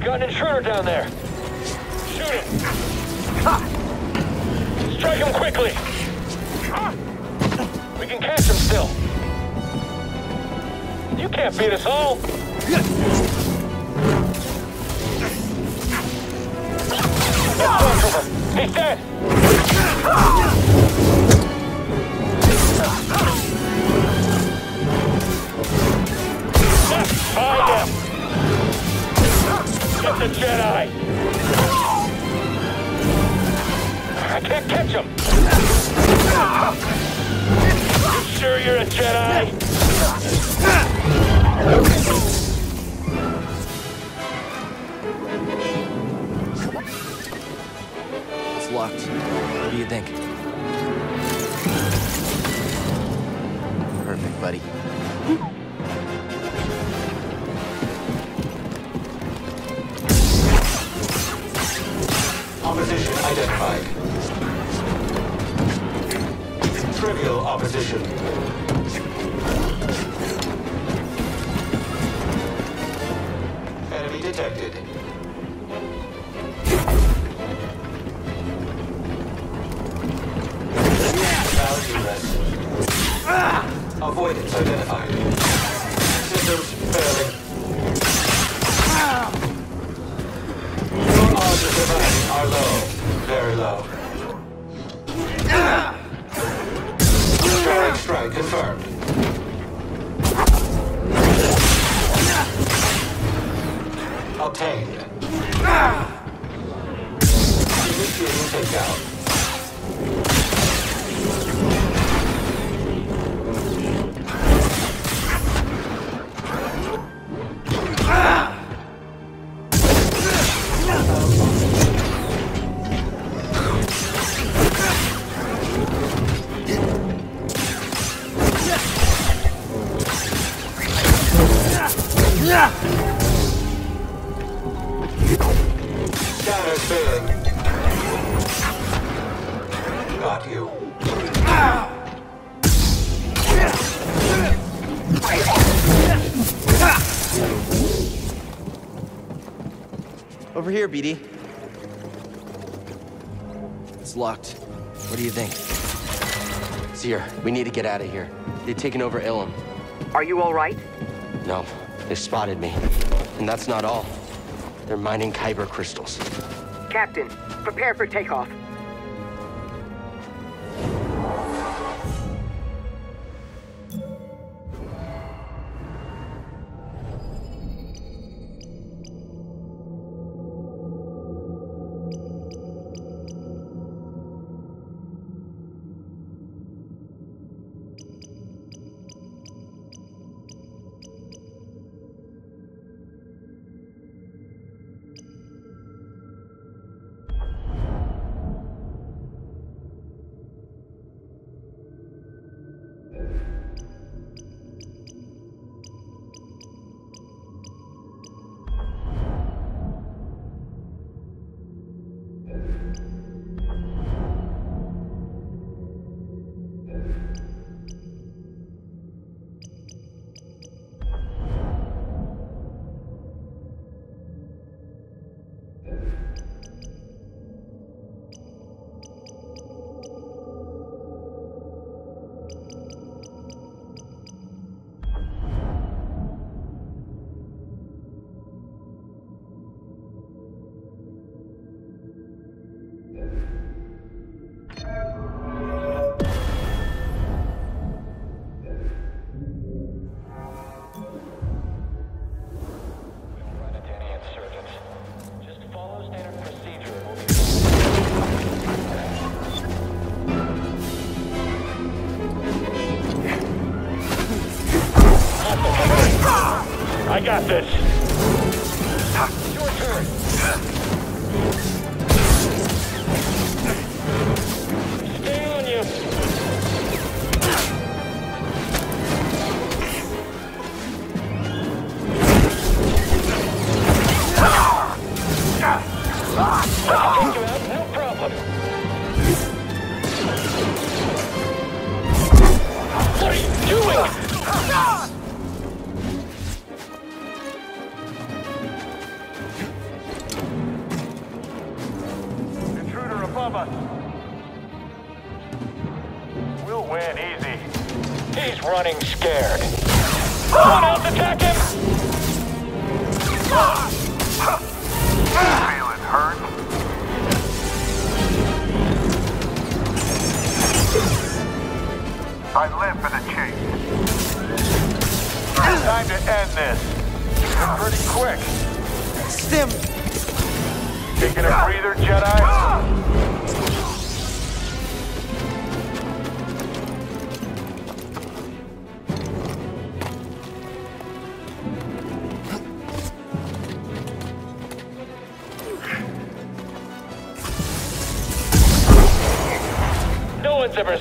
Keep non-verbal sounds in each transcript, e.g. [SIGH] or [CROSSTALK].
You've got an intruder down there. Shoot him. Strike him quickly. We can catch him still. You can't beat us all. He's dead. Find him. The Jedi! I can't catch him! You sure you're a Jedi? It's locked. What do you think? Perfect, buddy. Opposition. Enemy detected. Initiating BD. It's locked. What do you think? Cere, we need to get out of here. They've taken over Ilum. Are you all right? No, they spotted me. And that's not all. They're mining Kyber crystals. Captain, prepare for takeoff.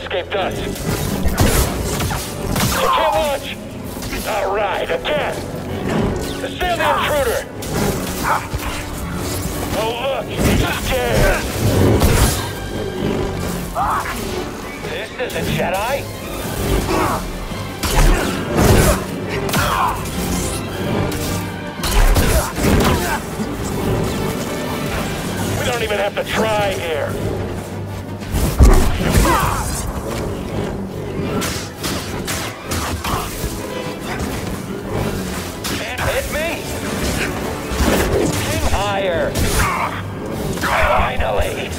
Escaped us. You can't launch! All right, again! Assail the intruder! Oh, look! He's scared! This isn't Jedi! We don't even have to try here. Higher. Finally.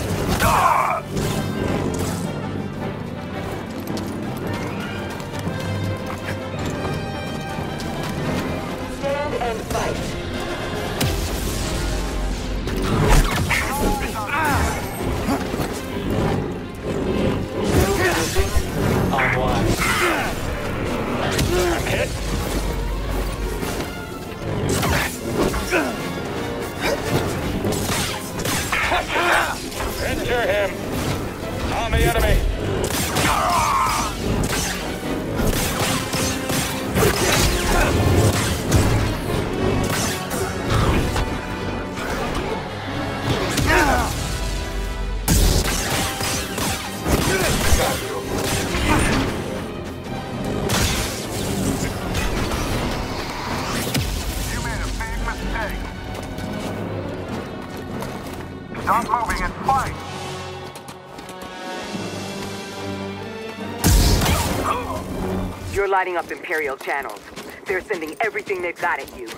Stop moving and fight. You're lighting up Imperial channels. They're sending everything they've got at you.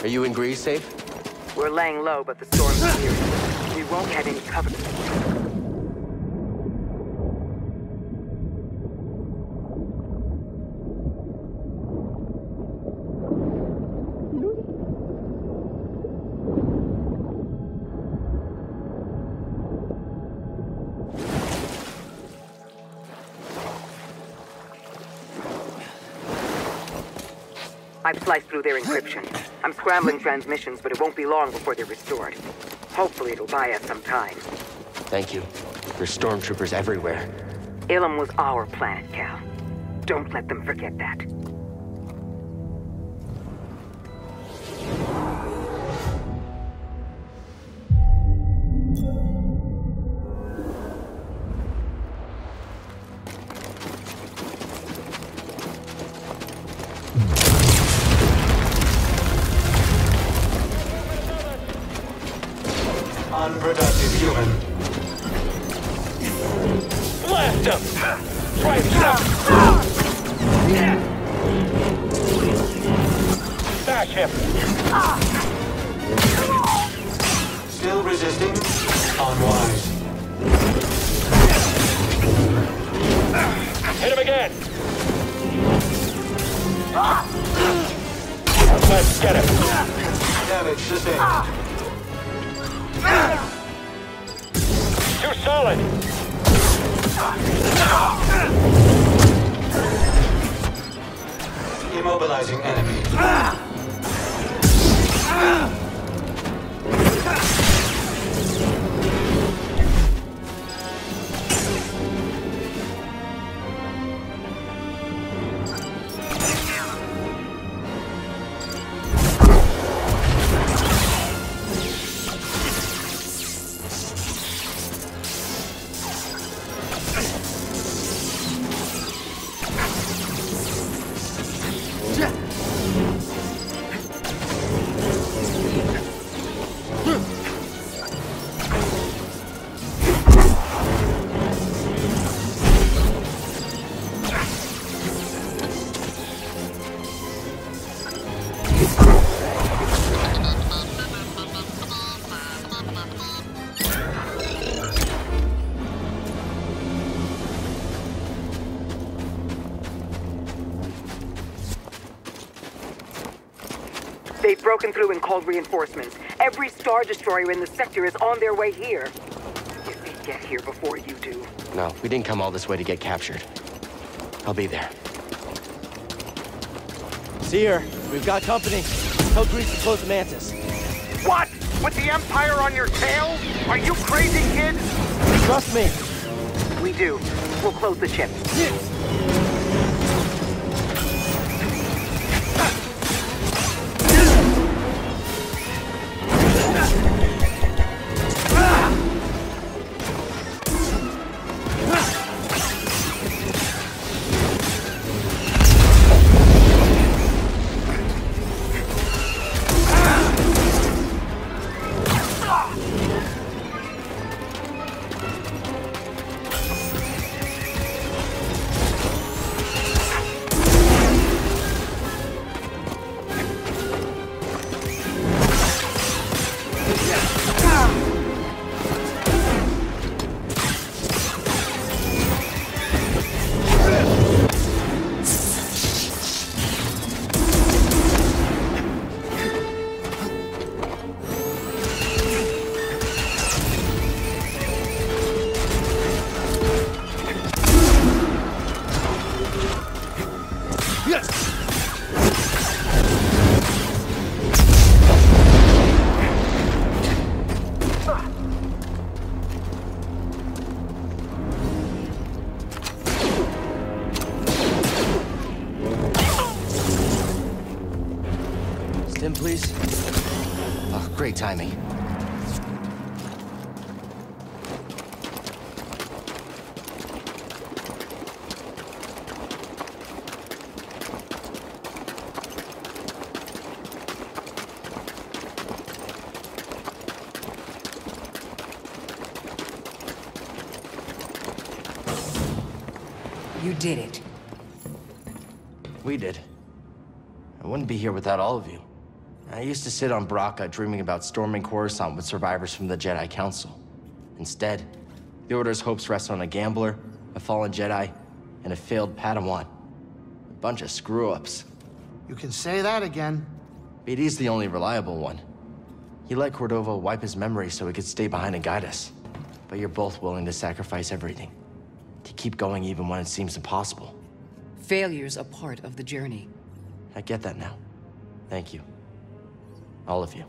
Are you in Greez safe? We're laying low, but the storm's serious. We won't have any cover. I've sliced through their encryption. I'm scrambling transmissions, but it won't be long before they're restored. Hopefully it'll buy us some time. Thank you. There's stormtroopers everywhere. Ilum was our planet, Cal. Don't let them forget that. Immobilizing enemy. Broken through and called reinforcements. Every Star Destroyer in the sector is on their way here. If they get here before you do. No, we didn't come all this way to get captured. I'll be there. Cere, we've got company. Tell Greez to close the Mantis. What? With the Empire on your tail? Are you crazy, kid? Trust me. We do. We'll close the ship. Stim, We did. I wouldn't be here without all of you. I used to sit on Bracca dreaming about storming Coruscant with survivors from the Jedi Council. Instead, the Order's hopes rest on a gambler, a fallen Jedi, and a failed Padawan. A bunch of screw-ups. You can say that again. BD's the only reliable one. He let Cordova wipe his memory so he could stay behind and guide us. But you're both willing to sacrifice everything. To keep going even when it seems impossible. Failure's a part of the journey. I get that now. Thank you. All of you.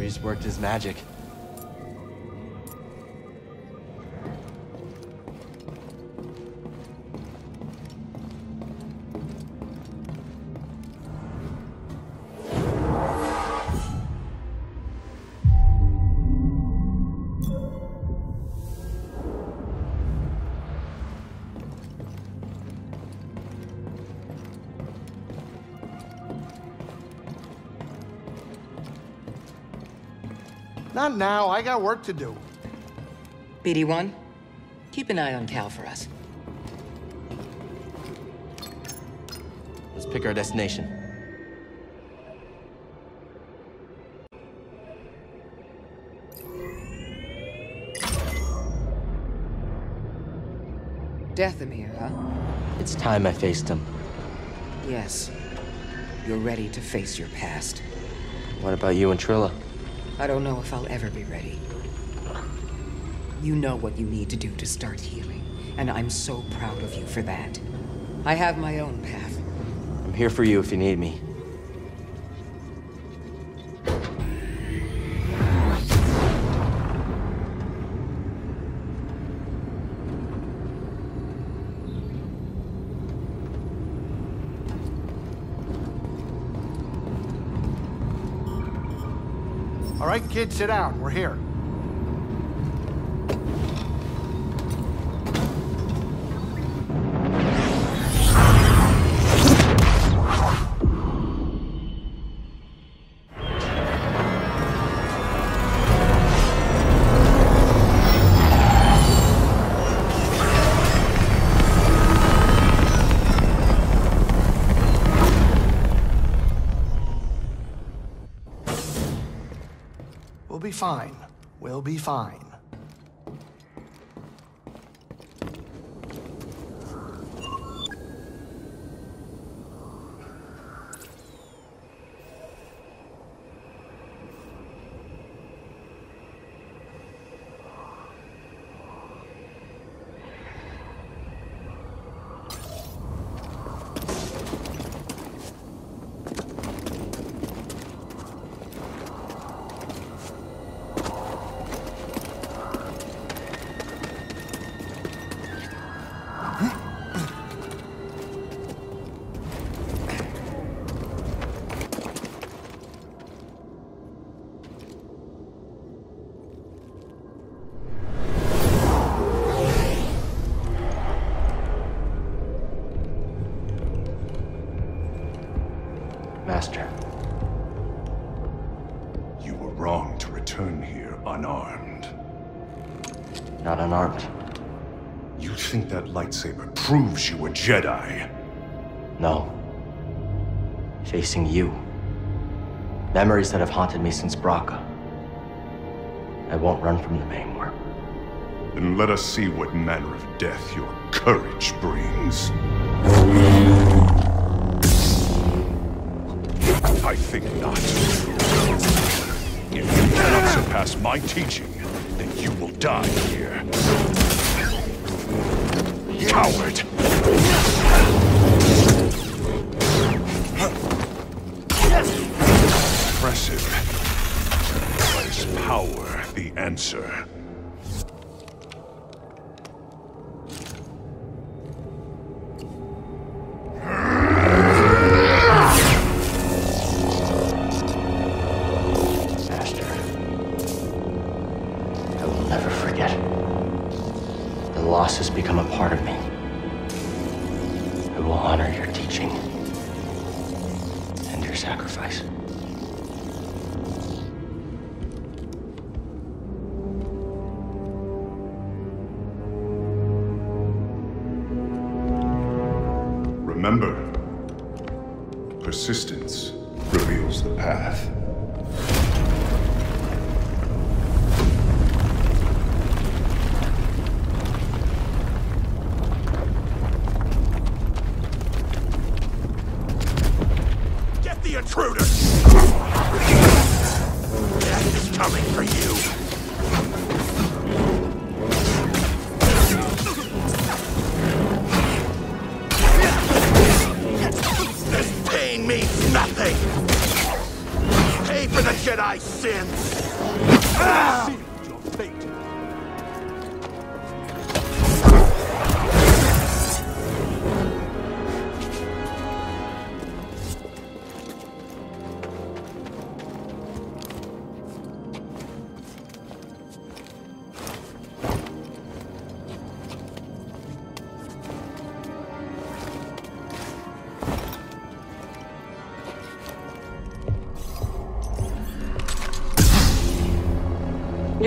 He's worked his magic. I got work to do. BD-1, keep an eye on Cal for us. Let's pick our destination. Dathomir, huh? It's time I faced him. Yes. You're ready to face your past. What about you and Trilla? I don't know if I'll ever be ready. You know what you need to do to start healing, and I'm so proud of you for that. I have my own path. I'm here for you if you need me. Kid, sit down. We're here. Fine. We'll be fine. Think that lightsaber proves you a Jedi? No. Facing you. Memories that have haunted me since Bracca. I won't run from them anymore. Then let us see what manner of death your courage brings. I think not. If you cannot surpass my teaching, then you will die here. Coward! Impressive. Is power the answer?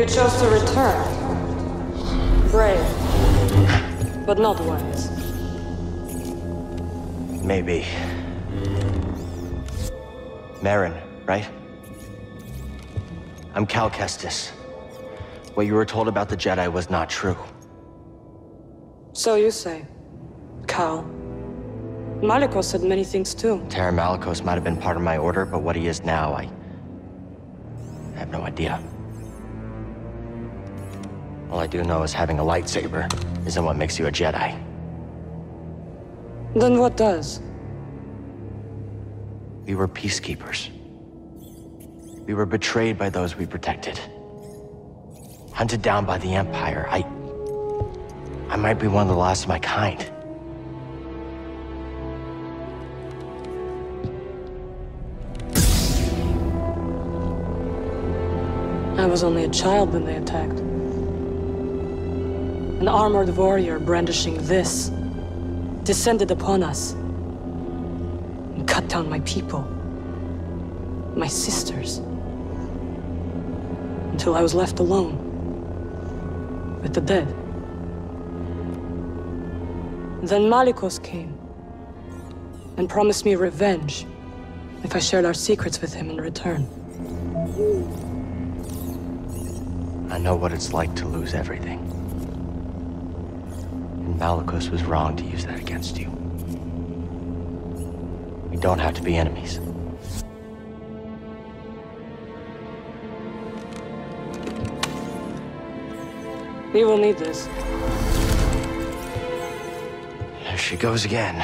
You chose to return. Brave, but not wise. Maybe. Merrin, right? I'm Cal Kestis. What you were told about the Jedi was not true. So you say. Cal. Malicos said many things too. Taron Malicos might have been part of my order, but what he is now, I... I have no idea. All I do know is having a lightsaber isn't what makes you a Jedi. Then what does? We were peacekeepers. We were betrayed by those we protected. Hunted down by the Empire. I... I might be one of the last of my kind. I was only a child when they attacked. An armored warrior brandishing this descended upon us and cut down my people, my sisters, until I was left alone with the dead. Then Malicos came and promised me revenge if I shared our secrets with him in return. I know what it's like to lose everything. And Malicos was wrong to use that against you. We don't have to be enemies. We will need this. There she goes again.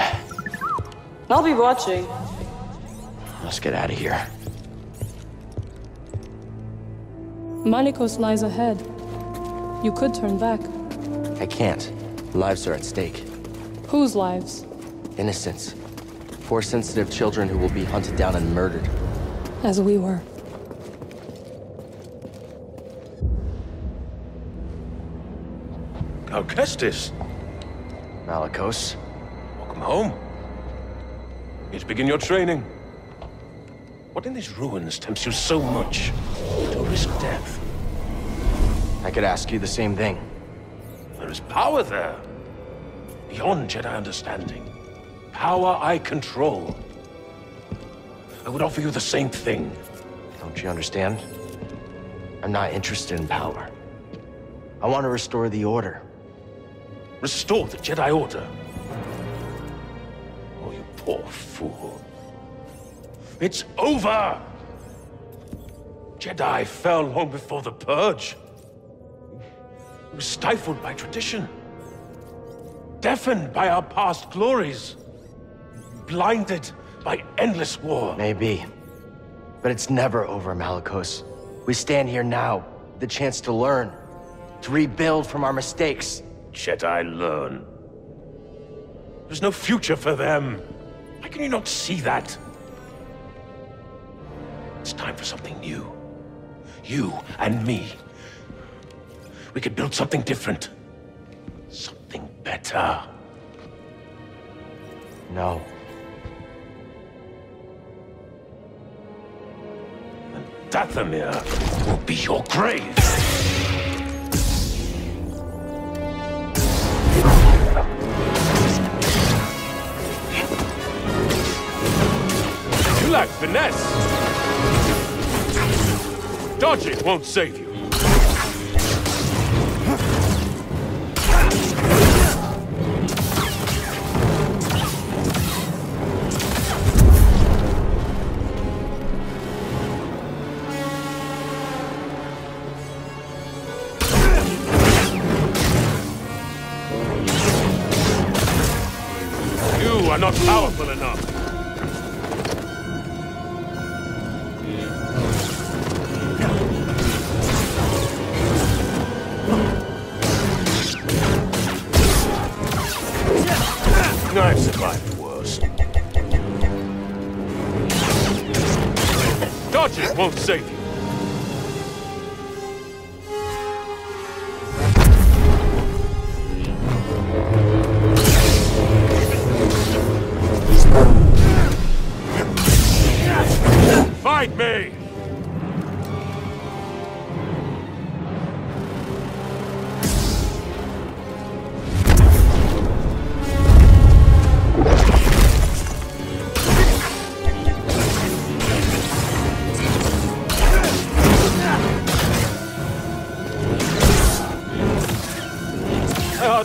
I'll be watching. Let's get out of here. Malicos lies ahead. You could turn back. I can't. Lives are at stake. Whose lives? Innocents. Poor sensitive children who will be hunted down and murdered. As we were. Cal Kestis, Malicos. welcome home. Here to begin your training. What in these ruins tempts you so much to risk death? I could ask you the same thing. Is power there. Beyond Jedi understanding. Power I control. I would offer you the same thing. Don't you understand? I'm not interested in power. I want to restore the Order. Restore the Jedi Order. Oh, you poor fool. It's over! Jedi fell long before the Purge. We were stifled by tradition. Deafened by our past glories. Blinded by endless war. Maybe. But it's never over, Malicos. We stand here now, the chance to learn, to rebuild from our mistakes. Jedi learn. There's no future for them. Why can you not see that? It's time for something new. You and me. We could build something different. Something better. No. And Dathomir will be your grave. You lack finesse. Dodging won't save you. Powerful enough.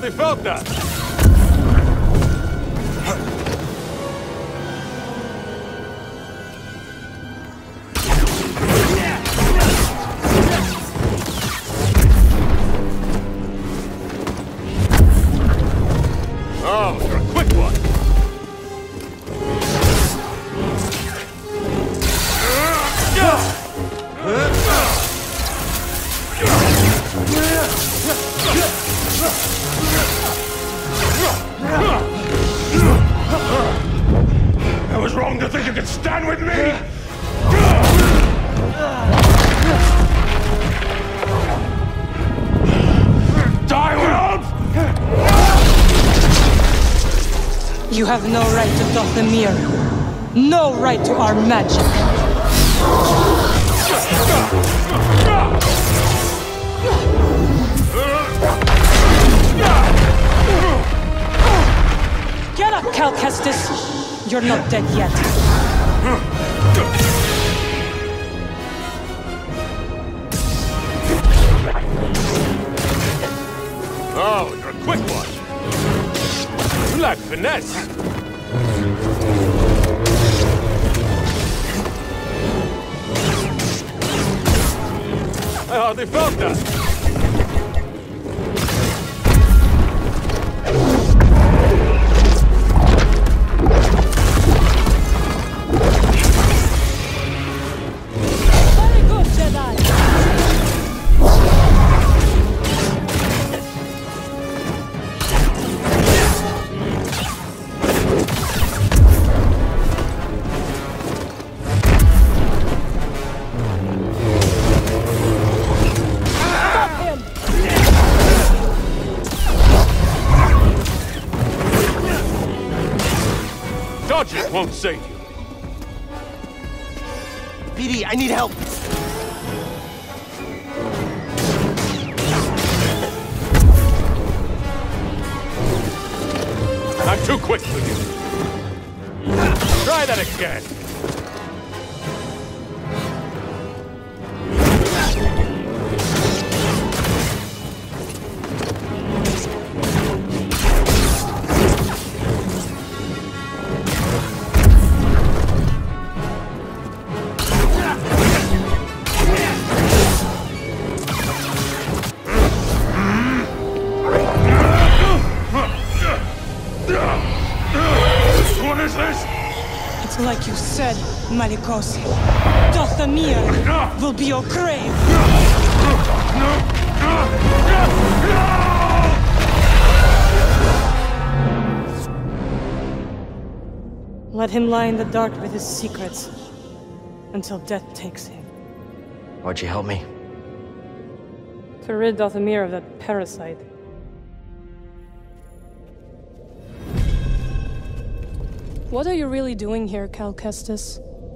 I hardly have no right to Dathomir. No right to our magic. Get up, Cal Kestis You're not dead yet. Oh, you're a quick one. You lack finesse. I hardly felt that. It won't save you. BD, I need help. I'm too quick for you. Try that again. Malicos. Dathomir will be your grave. Let him lie in the dark with his secrets until death takes him. Why'd you help me? To rid Dathomir of that parasite. What are you really doing here, Cal Kestis?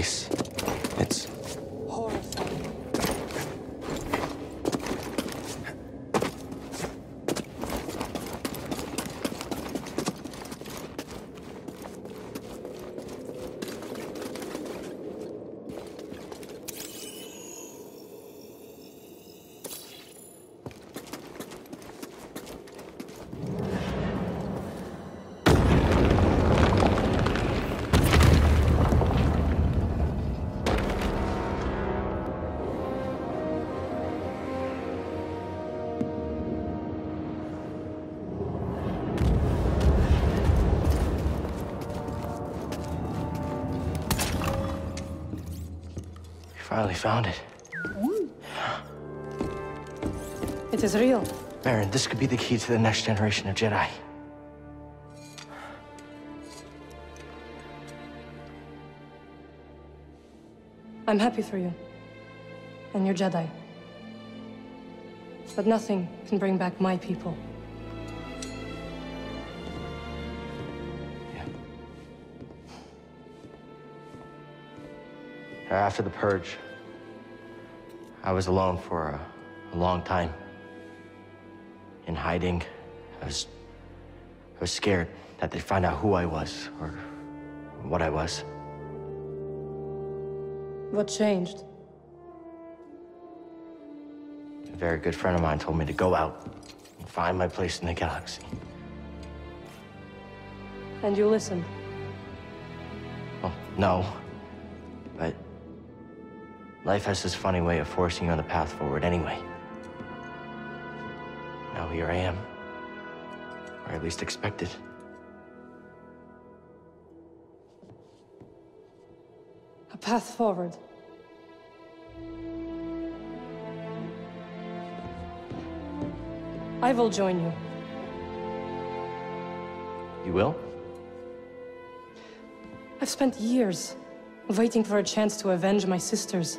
Place. found it. Yeah. It is real. Merrin, this could be the key to the next generation of Jedi. I'm happy for you. And your Jedi. But nothing can bring back my people. Yeah. After the Purge, I was alone for a, a long time. In hiding, I was. I was scared that they'd find out who I was or what I was. What changed? A very good friend of mine told me to go out and find my place in the galaxy. And you listened. Well, no. Life has this funny way of forcing you on the path forward anyway. Now here I am. Or at least expected. A path forward. I will join you. You will? I've spent years waiting for a chance to avenge my sisters.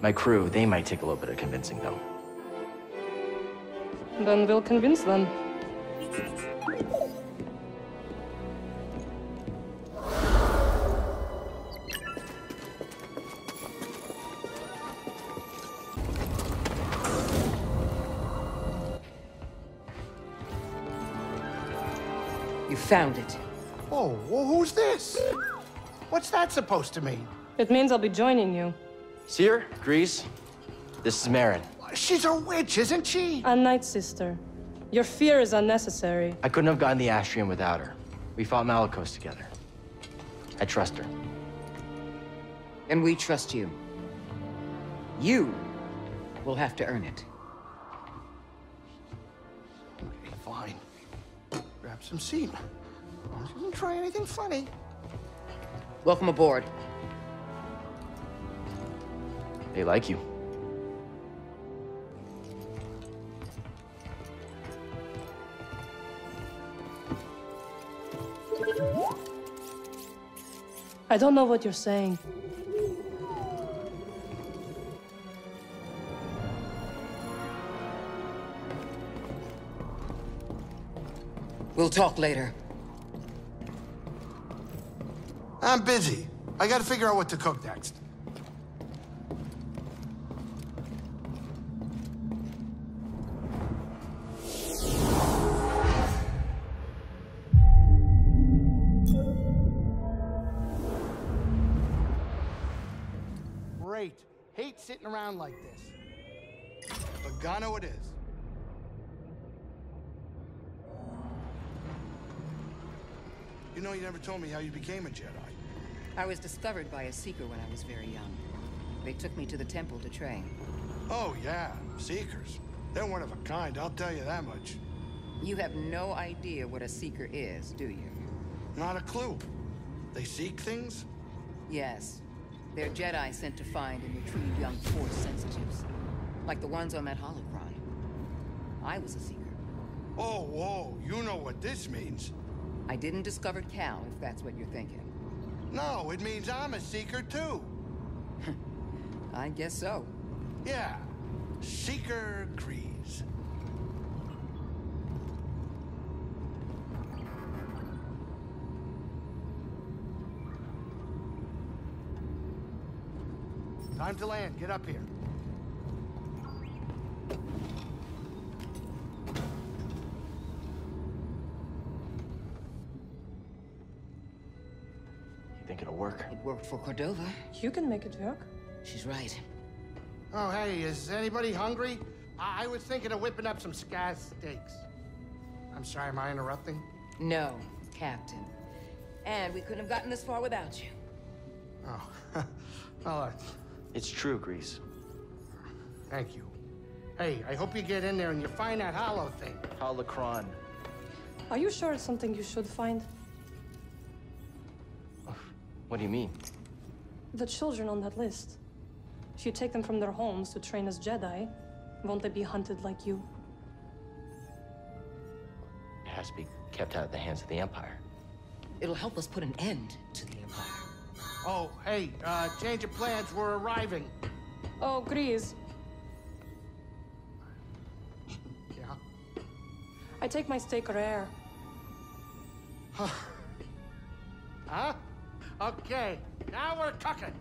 My crew, they might take a little bit of convincing, though. Then we'll convince them. You found it. Oh, well, who's this? What's that supposed to mean? It means I'll be joining you. Cere, Greez, this is Merrin. She's a witch, isn't she? A Night Sister. Your fear is unnecessary. I couldn't have gotten the Astrium without her. We fought Malicos together. I trust her. And we trust you. You will have to earn it. Okay, fine. Grab some seat. She didn't try anything funny. Welcome aboard. They like you. I don't know what you're saying. We'll talk later. I'm busy. I gotta figure out what to cook next. Around like this. Bogano it is. You know, you never told me how you became a Jedi. I was discovered by a Seeker when I was very young. They took me to the temple to train. Oh, yeah. Seekers. They're one of a kind, I'll tell you that much. You have no idea what a Seeker is, do you? Not a clue. They seek things? Yes. They're Jedi sent to find and retrieve young Force sensitives. Like the ones on that holocron. I was a Seeker. Oh, whoa. You know what this means. I didn't discover Cal, if that's what you're thinking. No, it means I'm a seeker, too. [LAUGHS] I guess so. Yeah. Seeker Greez. Time to land. Get up here. You think it'll work? It worked for Cordova. You can make it work. She's right. Oh, hey, is anybody hungry? I, I was thinking of whipping up some scaz steaks. I'm sorry, am I interrupting? No, Captain. And we couldn't have gotten this far without you. Oh, [LAUGHS] well, uh, It's true, Greez. thank you. Hey, I hope you get in there and you find that hollow thing. Holocron. Are you sure it's something you should find? What do you mean? The children on that list. If you take them from their homes to train as Jedi, won't they be hunted like you? It has to be kept out of the hands of the Empire. It'll help us put an end to the Empire. Oh, hey, uh, change of plans. We're arriving. Oh, Greez. Yeah? I take my steak rare. [SIGHS] Huh? Okay, now we're cooking.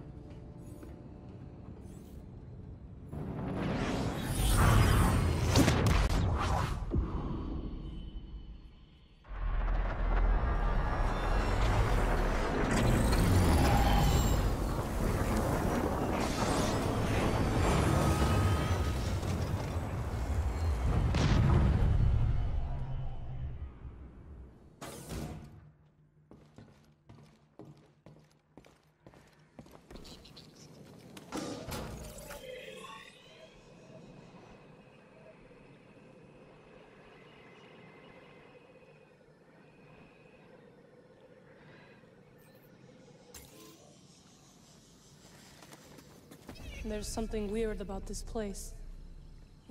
There's something weird about this place.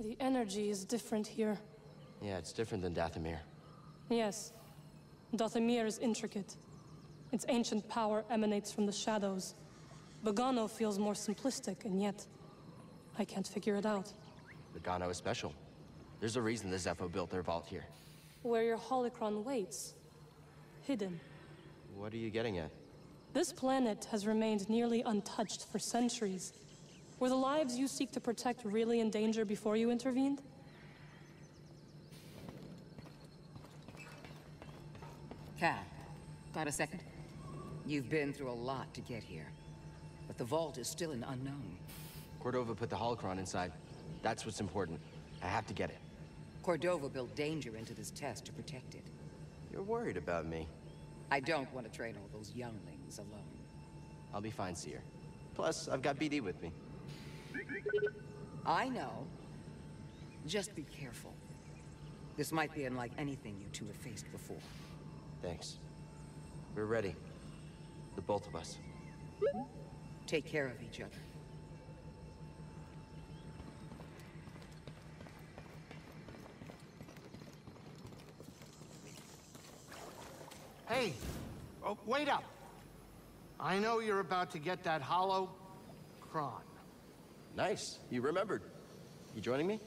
The energy is different here. Yeah, it's different than Dathomir. Yes. Dathomir is intricate. Its ancient power emanates from the shadows. Bogano feels more simplistic, and yet... I can't figure it out. Bogano is special. There's a reason the Zeffo built their vault here. Where your holocron waits. Hidden. What are you getting at? This planet has remained nearly untouched for centuries. Were the lives you seek to protect really in danger before you intervened? Cal, got a second? You've been through a lot to get here. But the vault is still an unknown. Cordova put the holocron inside. That's what's important. I have to get it. Cordova built danger into this test to protect it. You're worried about me. I don't want to train all those younglings alone. I'll be fine, Cere. Plus, I've got BD with me. I know. Just be careful. This might be unlike anything you two have faced before. Thanks. We're ready. The both of us. Take care of each other. Hey, oh, wait up. I know you're about to get that hollow cron. Nice. You remembered. You joining me?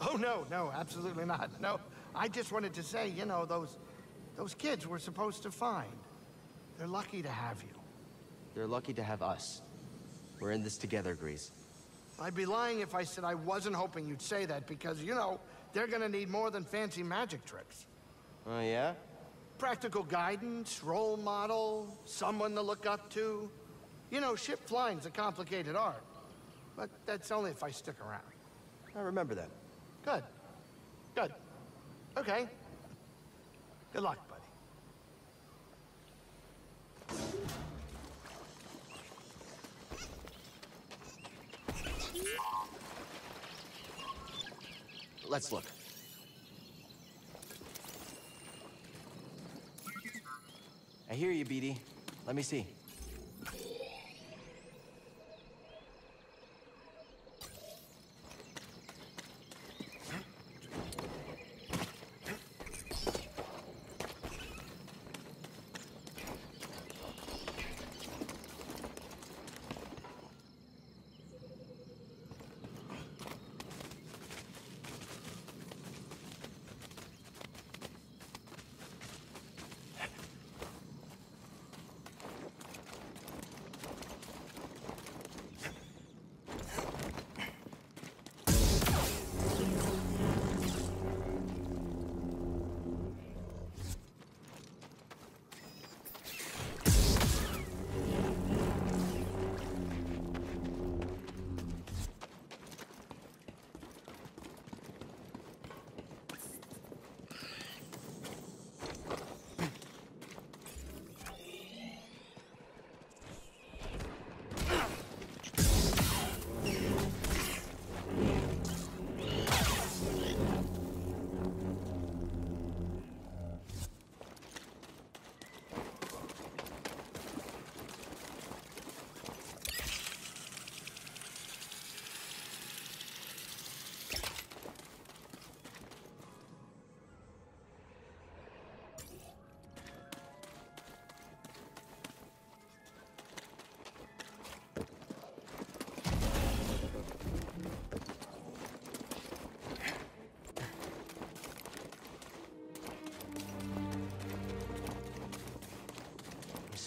Oh, no, no, absolutely not. No, I just wanted to say, you know, those, those kids we're supposed to find. They're lucky to have you. They're lucky to have us. We're in this together, Greez. I'd be lying if I said I wasn't hoping you'd say that because, you know, they're gonna need more than fancy magic tricks. Oh, yeah? Practical guidance, role model, someone to look up to. You know, ship flying's a complicated art. But that's only if I stick around. I remember that. Good. Good. Okay. Good luck, buddy. Let's look. I hear you, BD. Let me see.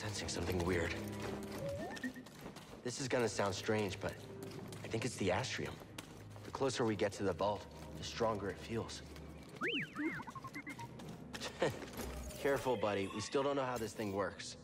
Sensing something weird. This is gonna sound strange, but I think it's the astrium. The closer we get to the vault, the stronger it feels. [LAUGHS] Careful, buddy. We still don't know how this thing works.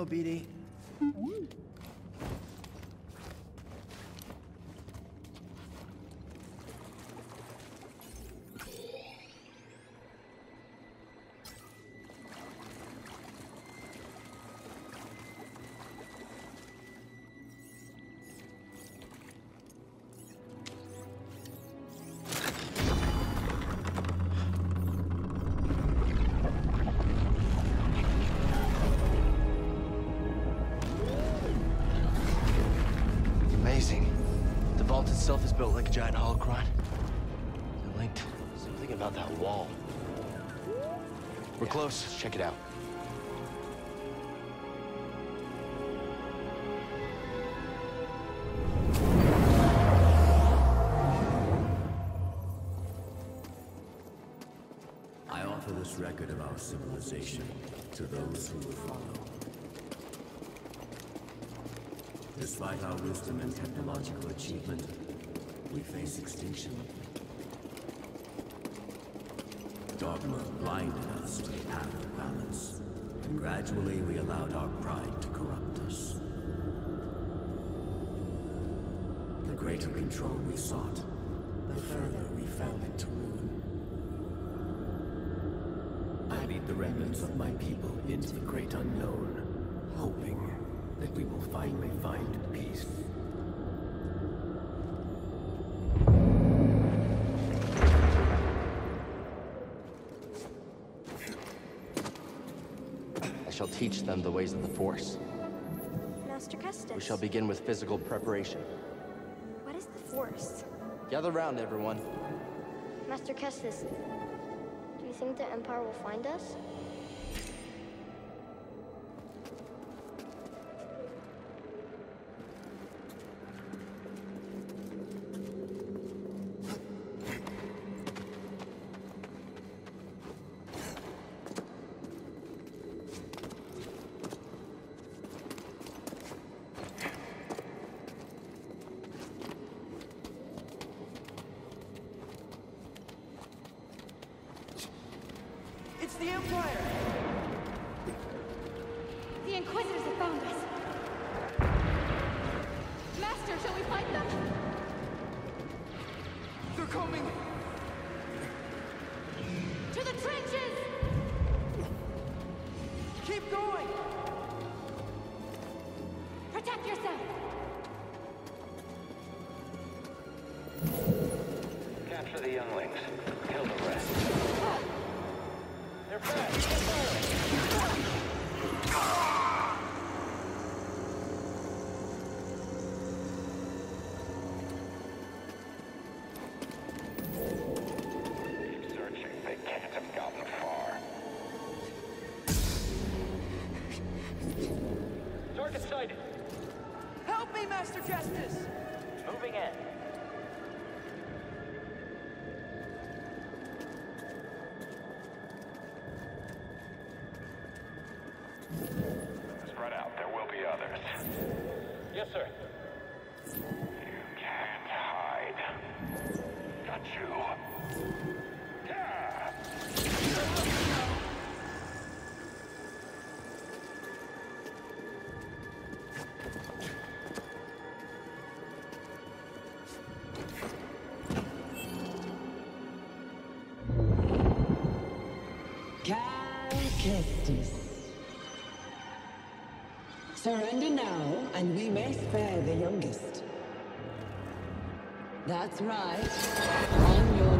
Go, BD. Built like a giant holocron. They're linked. Something about that wall. We're close. Let's check it out. I offer this record of our civilization to those who will follow. Despite our wisdom and technological achievement, we face extinction. Dogma blinded us to the path of balance, and gradually we allowed our pride to corrupt us. The greater control we sought, the further we fell into ruin. I lead the remnants of my people into the great unknown, hoping that we will finally find peace. Teach them the ways of the Force. Master Kestis. We shall begin with physical preparation. What is the Force? Gather round, everyone. Master Kestis, do you think the Empire will find us? Surrender now, and we may spare the youngest. That's right. On your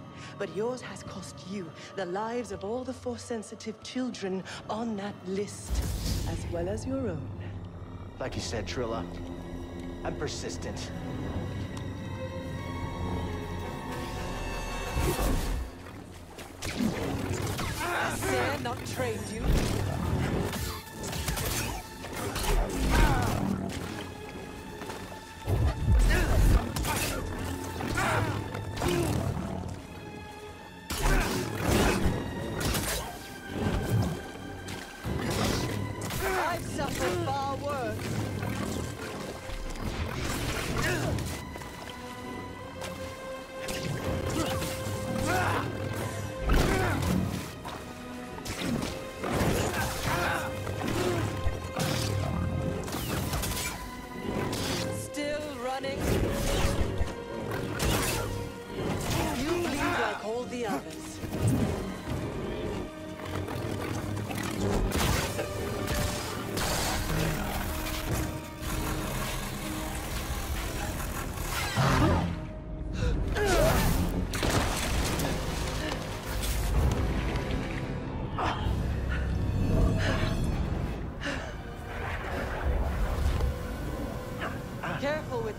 But yours has cost you the lives of all the Force-sensitive children on that list, as well as your own. Like you said, Trilla, I'm persistent. Dare not trained you.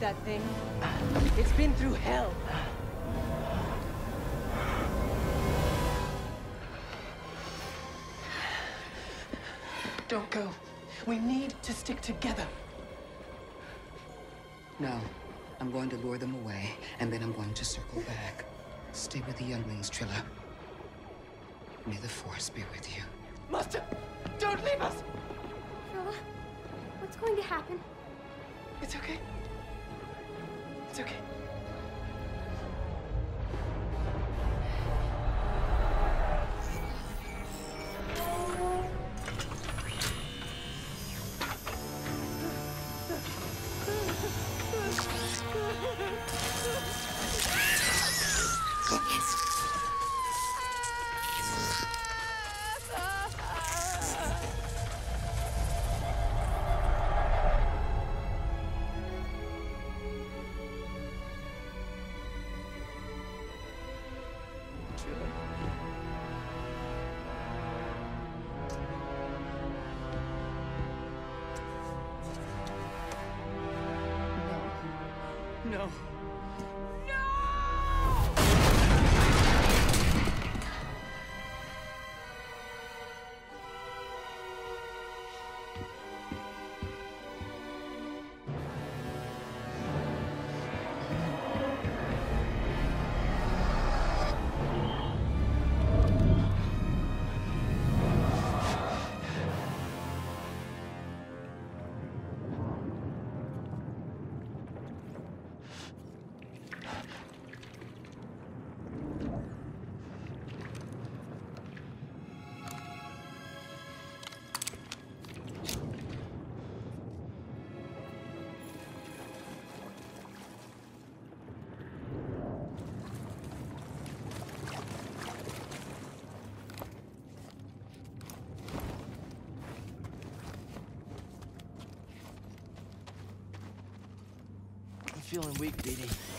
That thing. It's been through hell. Don't go. We need to stick together. No. I'm going to lure them away, and then I'm going to circle back. Stay with the younglings, Trilla. May the Force be with you. Master, don't leave us! Trilla, what's going to happen? It's okay. It's okay. Feeling weak, BD. Be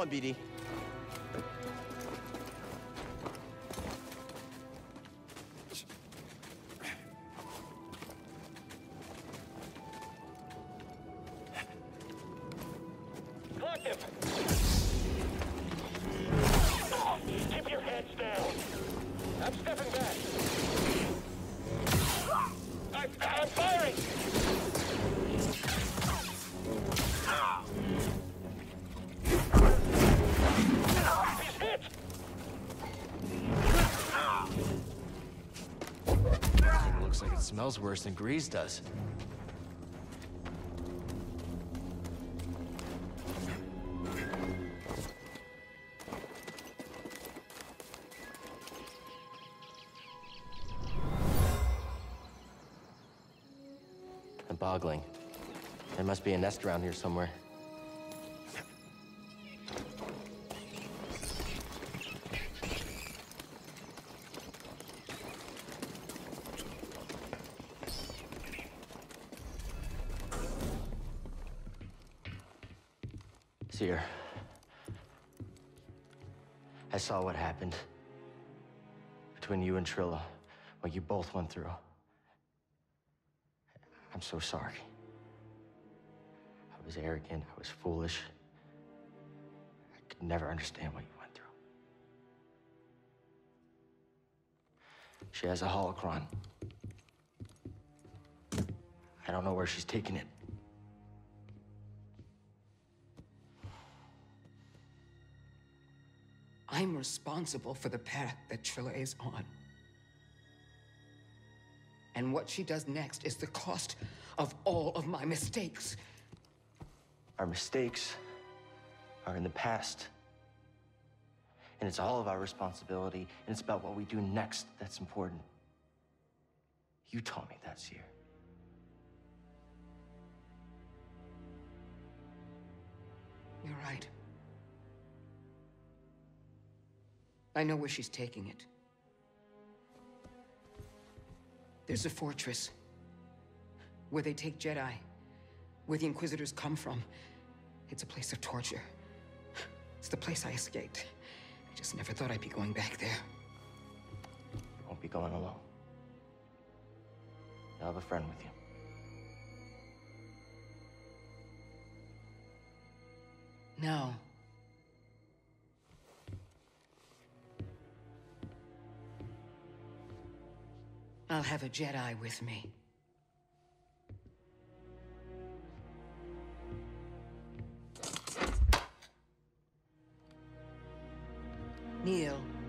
on, BD. Smells worse than Greez does. I'm boggling. There must be a nest around here somewhere. Saw what happened between you and Trilla, what you both went through. I'm so sorry. I was arrogant, I was foolish. I could never understand what you went through. She has a holocron. I don't know where she's taking it. I'm responsible for the path that Trilla is on. And what she does next is the cost of all of my mistakes. Our mistakes are in the past. And it's all of our responsibility, and it's about what we do next that's important. You taught me that, Cere. You're right. I know where she's taking it. There's a fortress where they take Jedi, where the Inquisitors come from. It's a place of torture. It's the place I escaped. I just never thought I'd be going back there. You won't be going alone. You'll have a friend with you. No. I'll have a Jedi with me. Kneel.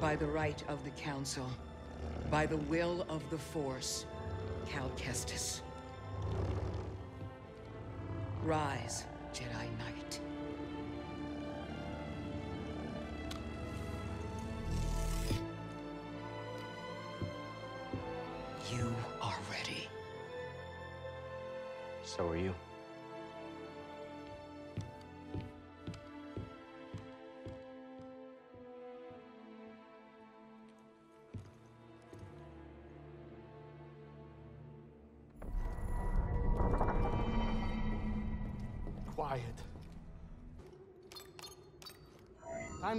By the right of the Council, by the will of the Force, Cal Kestis. Rise, Jedi Knight.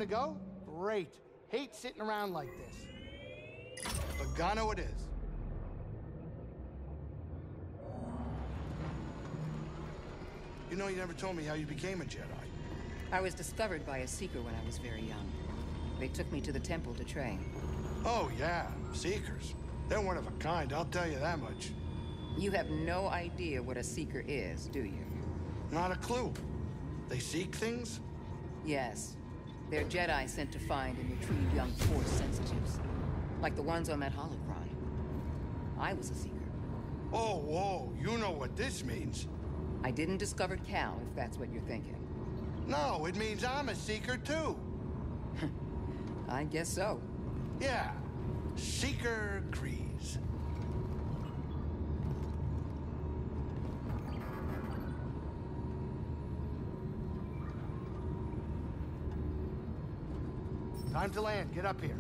Go? Great. Hate sitting around like this. Bogano it is. You know, you never told me how you became a Jedi. I was discovered by a Seeker when I was very young. They took me to the temple to train. Oh, yeah. Seekers. They're one of a kind, I'll tell you that much. You have no idea what a Seeker is, do you? Not a clue. They seek things? Yes. They're Jedi sent to find and retrieve young Force sensitives. Like the ones on that holocron. I was a Seeker. Oh, whoa. You know what this means. I didn't discover Cal, if that's what you're thinking. No, it means I'm a seeker, too. [LAUGHS] I guess so. Yeah. Seeker Greez. Time to land. Get up here.